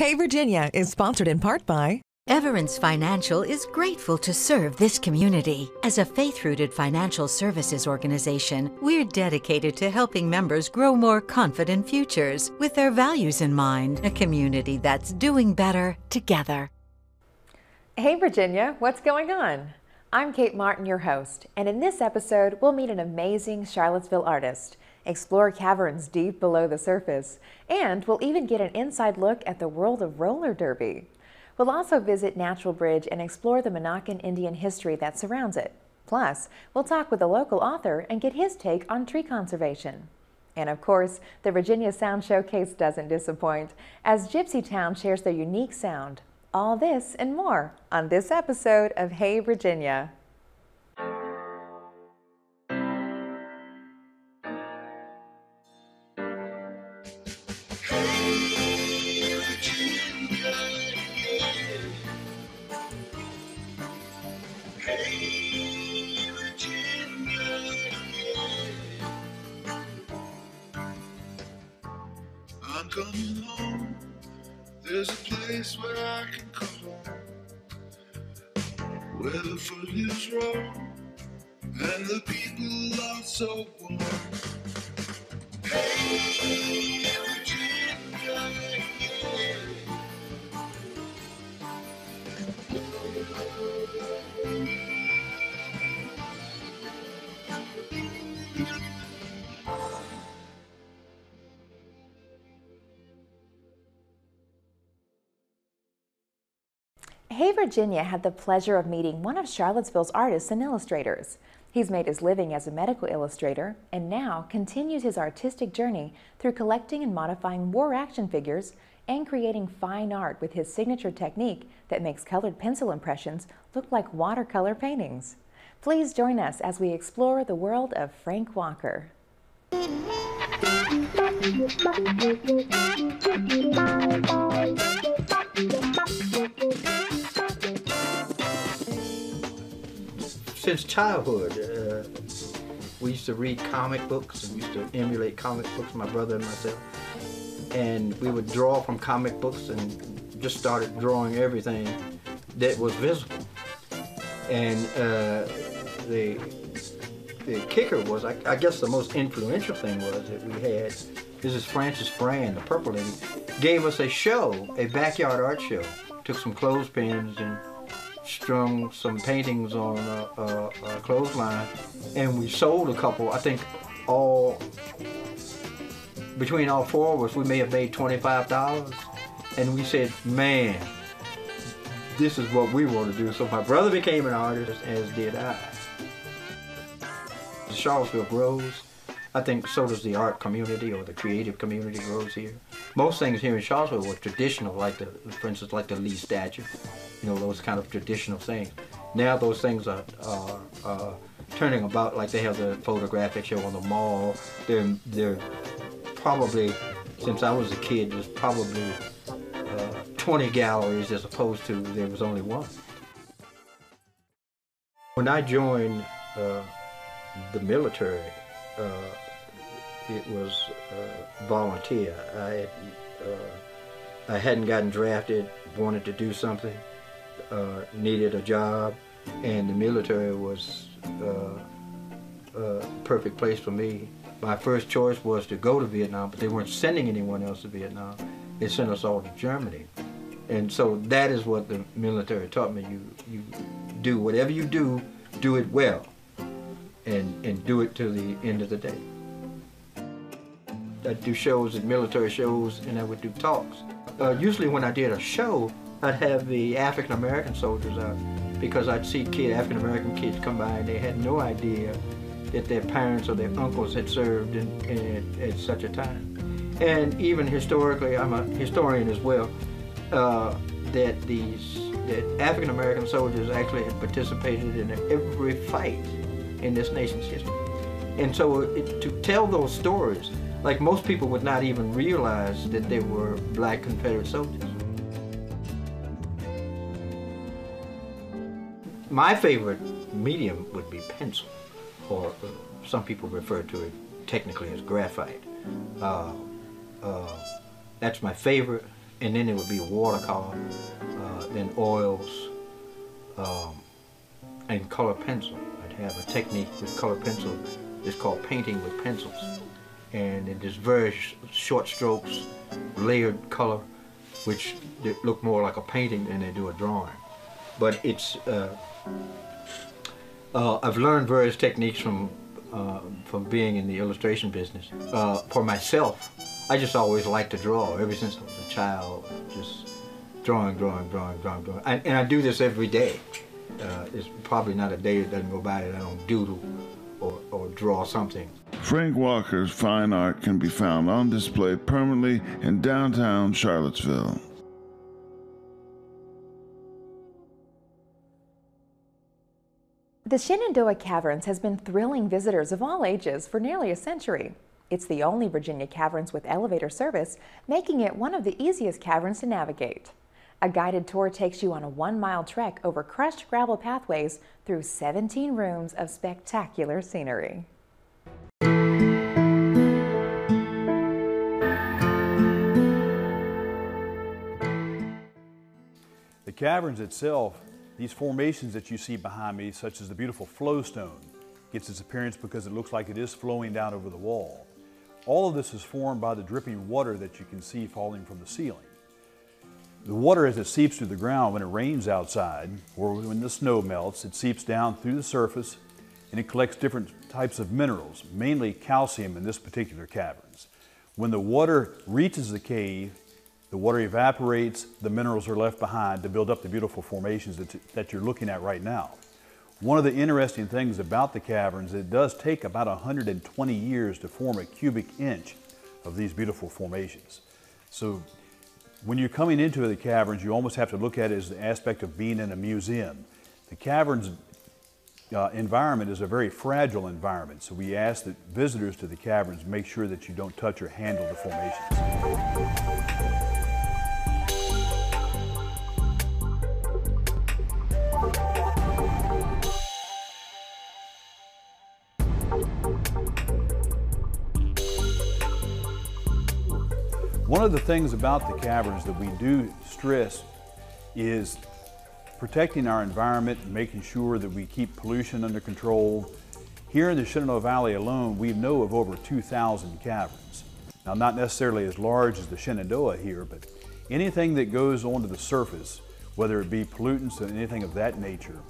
Hey Virginia is sponsored in part by Everence Financial is grateful to serve this community. As a faith rooted financial services organization, we're dedicated to helping members grow more confident futures with their values in mind. A community that's doing better together. Hey Virginia, what's going on? I'm Kate Martin, your host, and in this episode, we'll meet an amazing Charlottesville artist, explore caverns deep below the surface, and we'll even get an inside look at the world of roller derby. We'll also visit Natural Bridge and explore the Monacan Indian history that surrounds it. Plus, we'll talk with a local author and get his take on tree conservation. And of course, the Virginia Sound Showcase doesn't disappoint, as Gypsy Town shares their unique sound. All this and more on this episode of Hey Virginia. Hey Virginia had the pleasure of meeting one of Charlottesville's artists and illustrators. He's made his living as a medical illustrator and now continues his artistic journey through collecting and modifying war action figures and creating fine art with his signature technique that makes colored pencil impressions look like watercolor paintings. Please join us as we explore the world of Frank Walker. since childhood, uh, we used to read comic books and used to emulate comic books, my brother and myself. And we would draw from comic books and just started drawing everything that was visible. And uh, the, the kicker was, I, I guess the most influential thing was that we had, this is Frances Brand, the Purple Lady, gave us a show, a backyard art show. Took some clothespins and strung some paintings on a, a, a clothesline, and we sold a couple. I think all between all four of us, we may have made twenty-five dollars, and we said, "Man, this is what we want to do." So my brother became an artist, as did I. Charlottesville grows. I think so does the art community or the creative community grows here. Most things here in Charlottesville were traditional, like the, for instance, like the Lee statue, you know, those kind of traditional things. Now those things are, are, turning about, like they have the photographic show on the mall. They're, they're probably, since I was a kid, there's probably uh, 20 galleries as opposed to there was only one. When I joined uh, the military, uh, it was uh, volunteer. I had, uh, I hadn't gotten drafted, wanted to do something, uh, needed a job, and the military was uh, a perfect place for me. My first choice was to go to Vietnam, but they weren't sending anyone else to Vietnam. They sent us all to Germany. And so that is what the military taught me. You, you do whatever you do, do it well and, and do it to the end of the day. I'd do shows at military shows and I would do talks. Uh, usually when I did a show, I'd have the African American soldiers out because I'd see kid African American kids come by and they had no idea that their parents or their uncles had served in, in, at such a time. And even historically, I'm a historian as well, uh, that these that African American soldiers actually had participated in every fight in this nation's history. And so it, to tell those stories, like most people would not even realize that they were black Confederate soldiers. My favorite medium would be pencil, or uh, some people refer to it technically as graphite. Uh, uh, that's my favorite and then it would be watercolor, uh, then oils, um, and color pencil. Have a technique with color pencil. It's called painting with pencils, and it is very sh short strokes, layered color, which look more like a painting than they do a drawing. But it's uh, uh, I've learned various techniques from uh, from being in the illustration business. Uh, for myself, I just always liked to draw ever since I was a child. Just drawing, drawing, drawing, drawing, drawing. And, and I do this every day. Uh, there's probably not a day that doesn't go by that I don't doodle or, or draw something. Frank Walker's fine art can be found on display permanently in downtown Charlottesville. The Shenandoah Caverns has been thrilling visitors of all ages for nearly a century. It's the only Virginia Caverns with elevator service, making it one of the easiest caverns to navigate. A guided tour takes you on a one-mile trek over crushed gravel pathways through 17 rooms of spectacular scenery. The caverns itself these formations that you see behind me, such as the beautiful flowstone, gets its appearance because it looks like it is flowing down over the wall. All of this is formed by the dripping water that you can see falling from the ceiling. The water as it seeps through the ground when it rains outside, or when the snow melts, it seeps down through the surface and it collects different types of minerals, mainly calcium in this particular caverns. When the water reaches the cave, the water evaporates, the minerals are left behind to build up the beautiful formations that, that you're looking at right now. One of the interesting things about the caverns, it does take about 120 years to form a cubic inch of these beautiful formations. So when you're coming into the caverns, you almost have to look at it as the aspect of being in a museum. The caverns uh, environment is a very fragile environment, so we ask that visitors to the caverns make sure that you don't touch or handle the formations. One of the things about the caverns that we do stress is protecting our environment and making sure that we keep pollution under control. Here in the Shenandoah Valley alone, we know of over 2,000 caverns. Now, not necessarily as large as the Shenandoah here, but anything that goes onto the surface, whether it be pollutants or anything of that nature,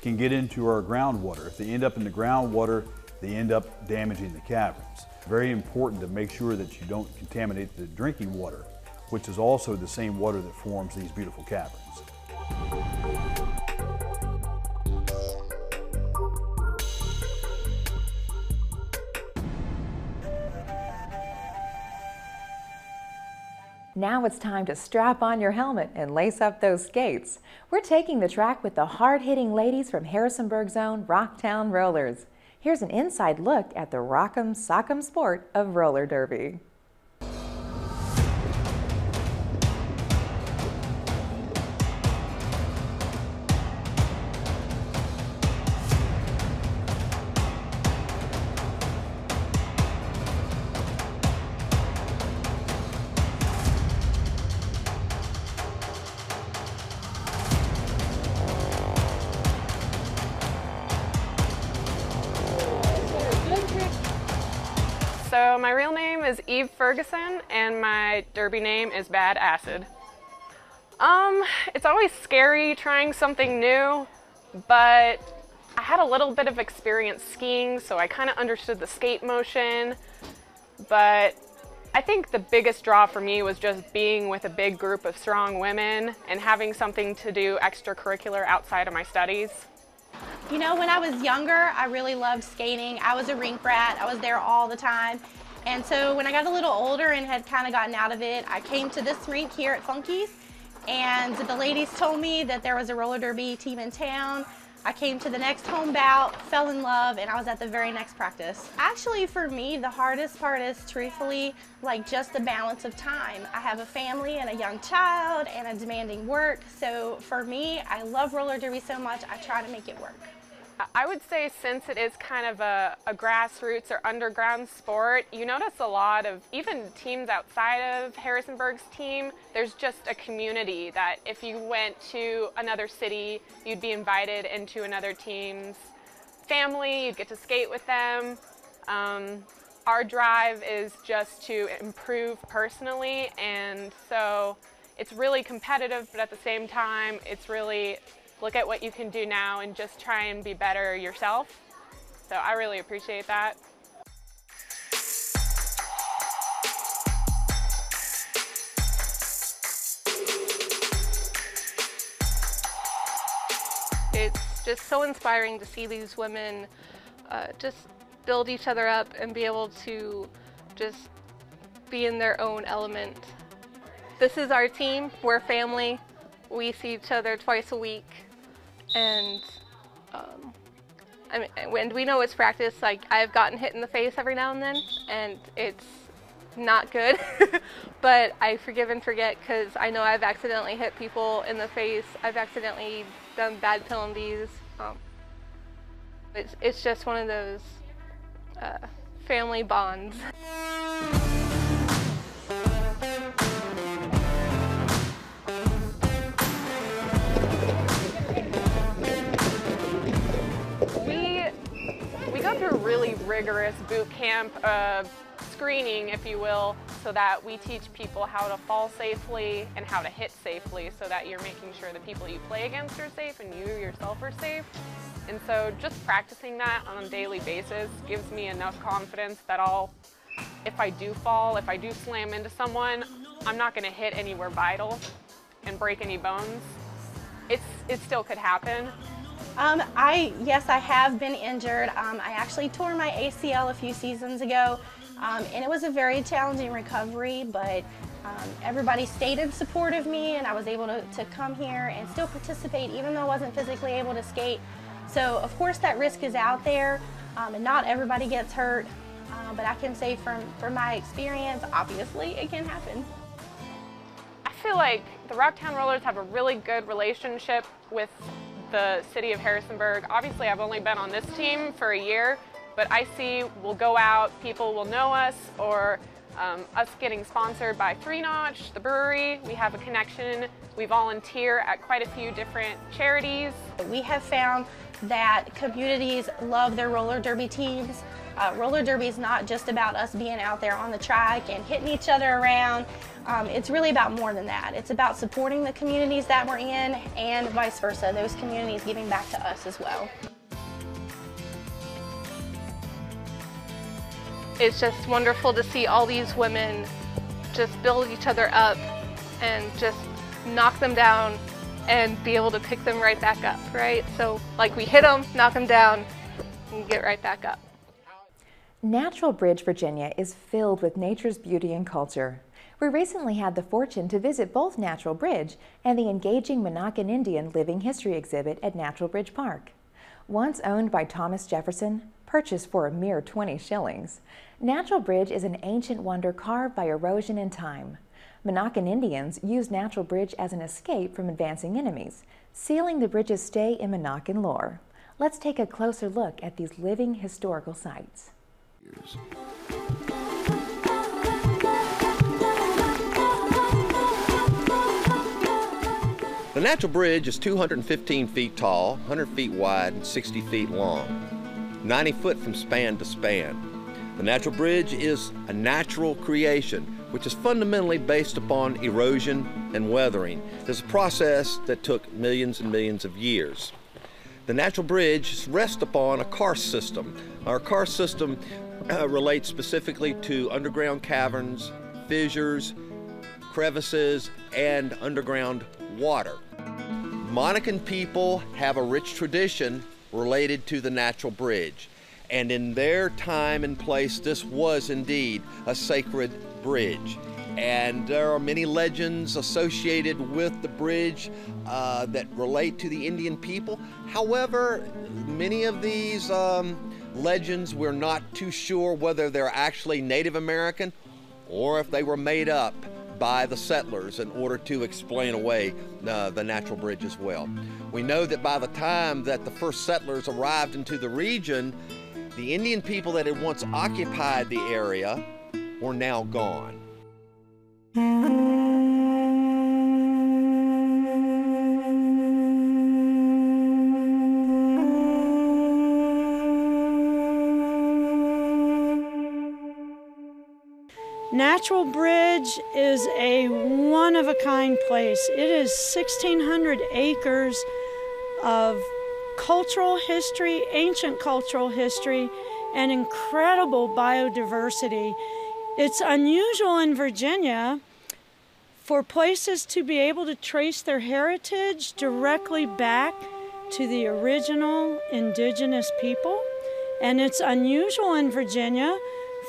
can get into our groundwater. If they end up in the groundwater, they end up damaging the caverns. Very important to make sure that you don't contaminate the drinking water, which is also the same water that forms these beautiful caverns. Now it's time to strap on your helmet and lace up those skates. We're taking the track with the hard-hitting ladies from Harrisonburg's own Rocktown Rollers. Here's an inside look at the Rock'em Sock'em sport of roller derby. Ferguson and my derby name is Bad Acid. Um, it's always scary trying something new, but I had a little bit of experience skiing, so I kind of understood the skate motion, but I think the biggest draw for me was just being with a big group of strong women and having something to do extracurricular outside of my studies. You know, when I was younger, I really loved skating. I was a rink rat. I was there all the time. And so when I got a little older and had kind of gotten out of it, I came to this rink here at Funky's and the ladies told me that there was a roller derby team in town. I came to the next home bout, fell in love, and I was at the very next practice. Actually, for me, the hardest part is truthfully like just the balance of time. I have a family and a young child and a demanding work. So for me, I love roller derby so much, I try to make it work. I would say since it is kind of a, a, grassroots or underground sport, you notice a lot of even teams outside of Harrisonburg's team, there's just a community that if you went to another city, you'd be invited into another team's family, you'd get to skate with them. Um, our drive is just to improve personally, and so it's really competitive, but at the same time, it's really look at what you can do now and just try and be better yourself. So I really appreciate that. It's just so inspiring to see these women uh, just build each other up and be able to just be in their own element. This is our team, we're family. We see each other twice a week and um, I mean, and we know it's practice. Like I've gotten hit in the face every now and then, and it's not good. but I forgive and forget because I know I've accidentally hit people in the face. I've accidentally done bad penalties. Um, it's it's just one of those uh, family bonds. Really rigorous boot camp of screening, if you will, so that we teach people how to fall safely and how to hit safely so that you're making sure the people you play against are safe and you yourself are safe. And so just practicing that on a daily basis gives me enough confidence that I'll, if I do fall, if I do slam into someone, I'm not gonna hit anywhere vital and break any bones. It's, it still could happen, um, I yes, I have been injured. Um, I actually tore my ACL a few seasons ago, um, and it was a very challenging recovery. But um, everybody stayed in support of me, and I was able to, to come here and still participate, even though I wasn't physically able to skate. So of course that risk is out there, um, and not everybody gets hurt. Uh, but I can say from from my experience, obviously it can happen. I feel like the Rocktown Rollers have a really good relationship with the city of Harrisonburg. Obviously, I've only been on this team for a year, but I see we'll go out, people will know us, or um, us getting sponsored by Three Notch, the brewery. We have a connection. We volunteer at quite a few different charities. We have found that communities love their roller derby teams. Uh, roller derby is not just about us being out there on the track and hitting each other around. Um, it's really about more than that. It's about supporting the communities that we're in and vice versa, those communities giving back to us as well. It's just wonderful to see all these women just build each other up and just knock them down and be able to pick them right back up, right? So like we hit them, knock them down, and get right back up. Natural Bridge, Virginia is filled with nature's beauty and culture. We recently had the fortune to visit both Natural Bridge and the engaging Monacan Indian Living History exhibit at Natural Bridge Park. Once owned by Thomas Jefferson, purchased for a mere 20 shillings, Natural Bridge is an ancient wonder carved by erosion and time. Monacan Indians used Natural Bridge as an escape from advancing enemies, sealing the bridge's stay in Monacan lore. Let's take a closer look at these living historical sites. The natural bridge is 215 feet tall, 100 feet wide, and 60 feet long, 90 foot from span to span. The natural bridge is a natural creation which is fundamentally based upon erosion and weathering. It's a process that took millions and millions of years. The natural bridge rests upon a karst system. Our karst system uh, relates specifically to underground caverns, fissures, crevices, and underground water. Monacan people have a rich tradition related to the natural bridge. And in their time and place, this was indeed a sacred bridge. And there are many legends associated with the bridge uh, that relate to the Indian people. However, many of these um, legends, we're not too sure whether they're actually Native American or if they were made up by the settlers in order to explain away uh, the natural bridge as well. We know that by the time that the first settlers arrived into the region, the Indian people that had once occupied the area were now gone. Natural Bridge is a one of a kind place. It is 1,600 acres of cultural history, ancient cultural history, and incredible biodiversity. It's unusual in Virginia for places to be able to trace their heritage directly back to the original indigenous people. And it's unusual in Virginia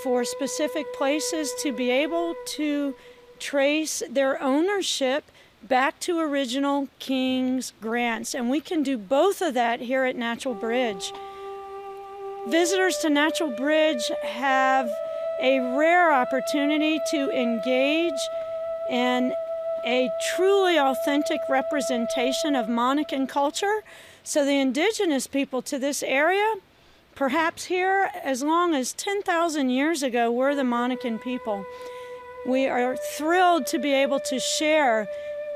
for specific places to be able to trace their ownership back to original king's grants. And we can do both of that here at Natural Bridge. Visitors to Natural Bridge have a rare opportunity to engage in a truly authentic representation of Monacan culture. So the indigenous people to this area Perhaps here, as long as 10,000 years ago, were the Monacan people. We are thrilled to be able to share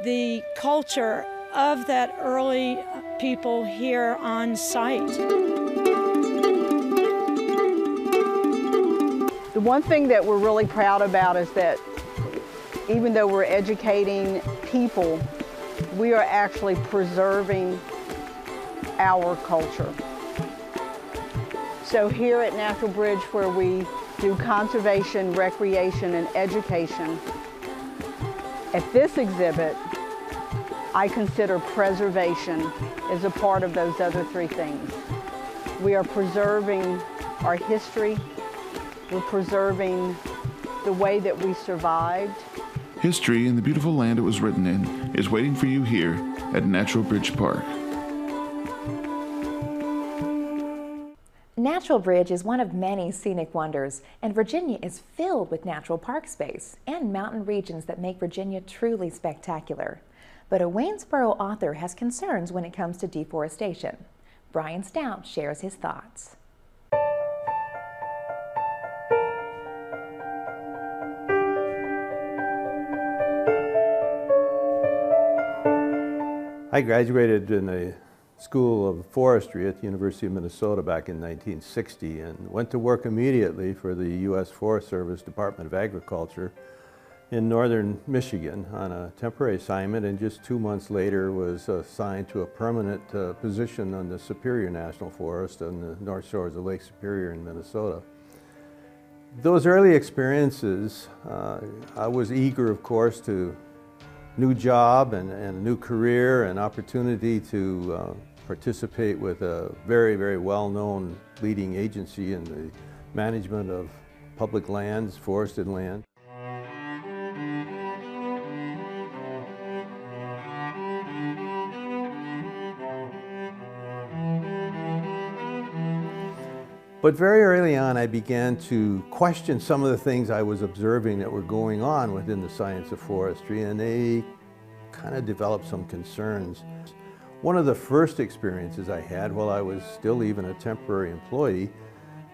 the culture of that early people here on site. The one thing that we're really proud about is that even though we're educating people, we are actually preserving our culture. So here at Natural Bridge where we do conservation, recreation, and education, at this exhibit, I consider preservation as a part of those other three things. We are preserving our history, we're preserving the way that we survived. History and the beautiful land it was written in is waiting for you here at Natural Bridge Park. Natural Bridge is one of many scenic wonders, and Virginia is filled with natural park space and mountain regions that make Virginia truly spectacular. But a Waynesboro author has concerns when it comes to deforestation. Brian Stout shares his thoughts. I graduated in a School of Forestry at the University of Minnesota back in 1960 and went to work immediately for the U.S. Forest Service Department of Agriculture in northern Michigan on a temporary assignment and just two months later was assigned to a permanent uh, position on the Superior National Forest on the north shores of Lake Superior in Minnesota. Those early experiences, uh, I was eager, of course, to new job and, and a new career and opportunity to uh, participate with a very, very well-known leading agency in the management of public lands, forested land. But very early on, I began to question some of the things I was observing that were going on within the science of forestry, and they kind of developed some concerns. One of the first experiences I had while I was still even a temporary employee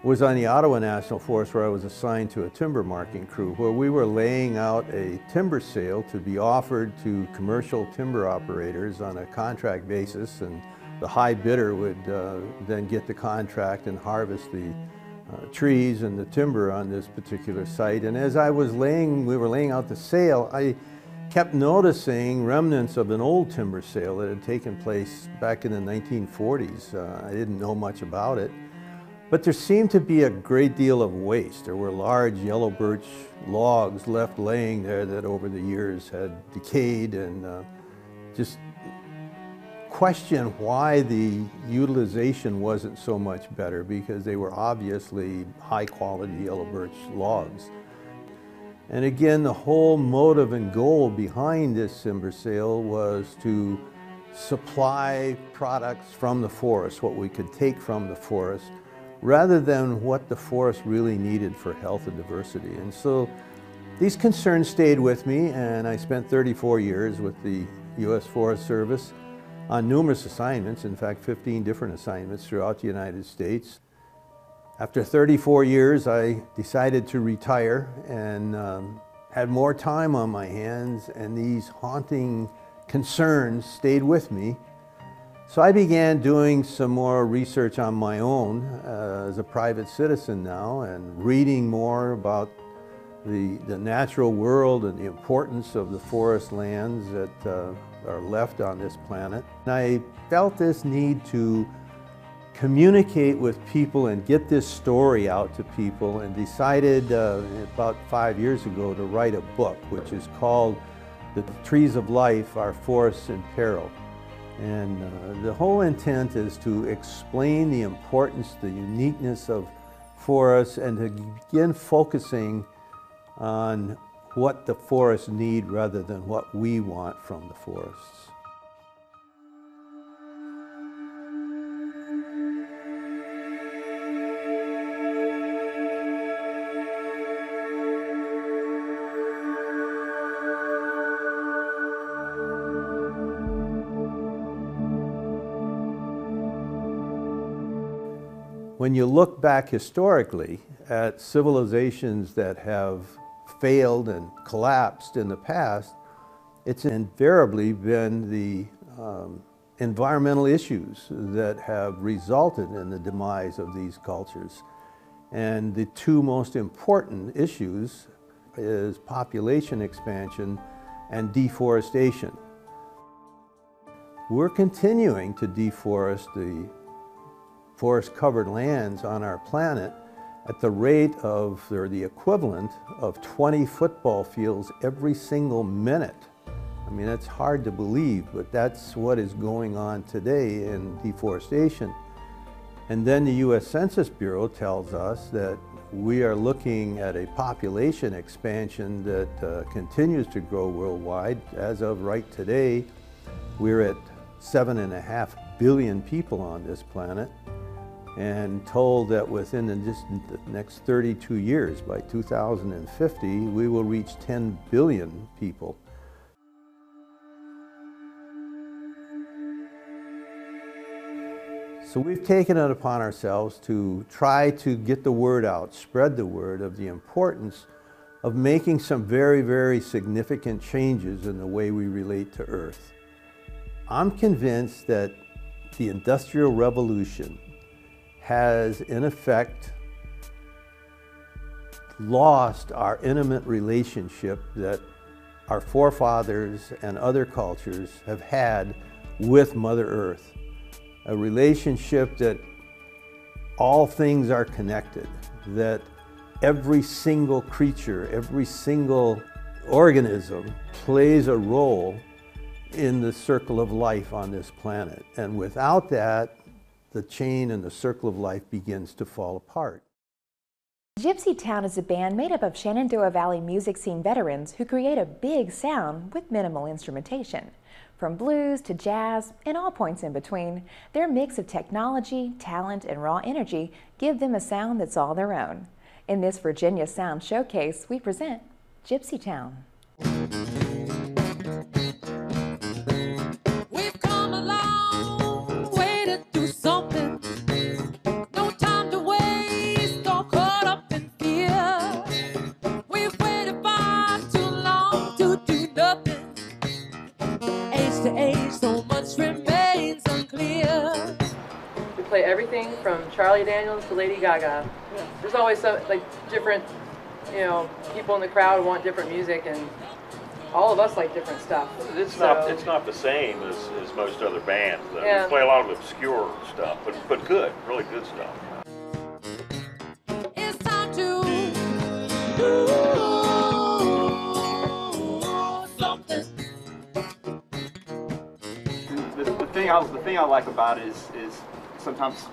was on the Ottawa National Forest where I was assigned to a timber marking crew where we were laying out a timber sale to be offered to commercial timber operators on a contract basis and the high bidder would uh, then get the contract and harvest the uh, trees and the timber on this particular site. And as I was laying, we were laying out the sale, I kept noticing remnants of an old timber sale that had taken place back in the 1940s. Uh, I didn't know much about it, but there seemed to be a great deal of waste. There were large yellow birch logs left laying there that over the years had decayed and uh, just question why the utilization wasn't so much better because they were obviously high quality yellow birch logs. And again, the whole motive and goal behind this timber sale was to supply products from the forest, what we could take from the forest, rather than what the forest really needed for health and diversity. And so These concerns stayed with me and I spent 34 years with the U.S. Forest Service on numerous assignments, in fact 15 different assignments throughout the United States. After 34 years I decided to retire and um, had more time on my hands and these haunting concerns stayed with me. So I began doing some more research on my own uh, as a private citizen now and reading more about the, the natural world and the importance of the forest lands that uh, are left on this planet. And I felt this need to communicate with people and get this story out to people and decided uh, about five years ago to write a book which is called The Trees of Life, Our Forests in Peril. And uh, the whole intent is to explain the importance, the uniqueness of forests and to begin focusing on what the forests need rather than what we want from the forests. When you look back historically at civilizations that have failed and collapsed in the past, it's invariably been the um, environmental issues that have resulted in the demise of these cultures. And the two most important issues is population expansion and deforestation. We're continuing to deforest the forest-covered lands on our planet at the rate of, or the equivalent of 20 football fields every single minute. I mean, that's hard to believe, but that's what is going on today in deforestation. And then the U.S. Census Bureau tells us that we are looking at a population expansion that uh, continues to grow worldwide. As of right today, we're at seven and a half billion people on this planet and told that within the, just the next 32 years, by 2050, we will reach 10 billion people. So we've taken it upon ourselves to try to get the word out, spread the word of the importance of making some very, very significant changes in the way we relate to Earth. I'm convinced that the Industrial Revolution has in effect lost our intimate relationship that our forefathers and other cultures have had with Mother Earth. A relationship that all things are connected, that every single creature, every single organism plays a role in the circle of life on this planet. And without that, the chain and the circle of life begins to fall apart. Gypsy Town is a band made up of Shenandoah Valley music scene veterans who create a big sound with minimal instrumentation. From blues to jazz and all points in between, their mix of technology, talent, and raw energy give them a sound that's all their own. In this Virginia Sound Showcase, we present Gypsy Town. From Charlie Daniels to Lady Gaga. There's always some like different, you know, people in the crowd want different music, and all of us like different stuff. It's so, not it's not the same as, as most other bands. Though. Yeah. We play a lot of obscure stuff, but but good, really good stuff. It's time to something. The, the thing I the thing I like about it is is sometimes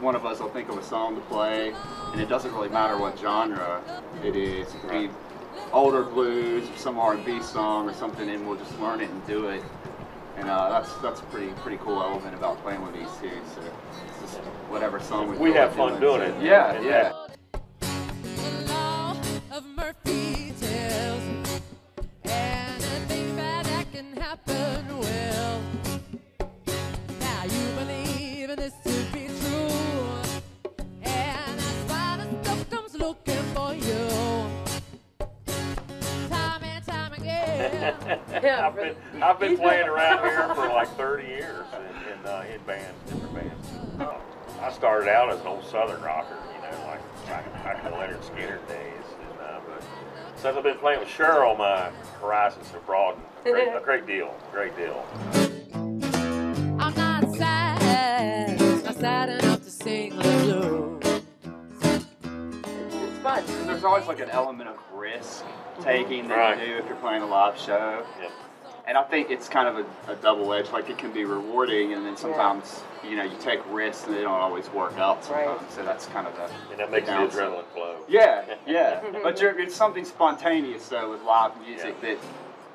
one of us will think of a song to play, and it doesn't really matter what genre it is. It could be older blues, or some R&B song, or something, and we'll just learn it and do it. And uh, that's that's a pretty pretty cool element about playing with these two. So it's just whatever song we We have fun doing. doing it. Yeah, And yeah. I've been playing around here for like 30 years in, in, uh, in bands, different bands. Uh, I started out as an old Southern rocker, you know, like back, back in the Lynyrd Skynyrd days. And, uh, but since I've been playing with Cheryl, my horizons have broadened great, a great deal, a great deal. I'm not sad, not sad enough to sing the blues. It's fun. There's always like an element of risk taking that Right. you do if you're playing a live show. And I think it's kind of a, a double edged. Like it can be rewarding, and then sometimes you know you take risks and they don't always work out. Sometimes, so that's kind of the And that makes the downside. adrenaline flow. Yeah, yeah. but you're, it's something spontaneous though with live music that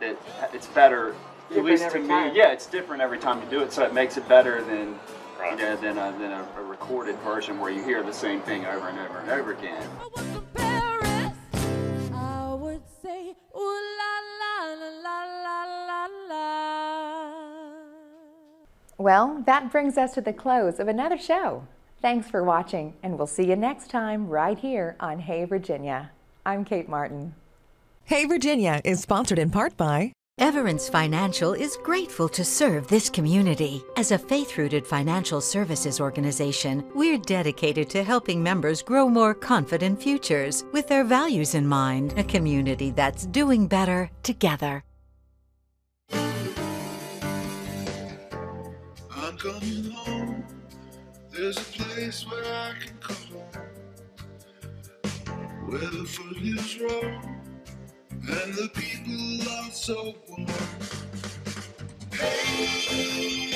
that it's better. Different at least to me, time. yeah, it's different every time you do it. So it makes it better than you know than a, than a, a recorded version where you hear the same thing over and over and over again. Well, that brings us to the close of another show. Thanks for watching, and we'll see you next time right here on Hey Virginia. I'm Kate Martin. Hey Virginia is sponsored in part by Everence Financial is grateful to serve this community. As a faith rooted financial services organization, we're dedicated to helping members grow more confident futures with their values in mind. A community that's doing better together. Coming home. There's a place where I can come. Where the foot is raw and the people are so warm. Hey,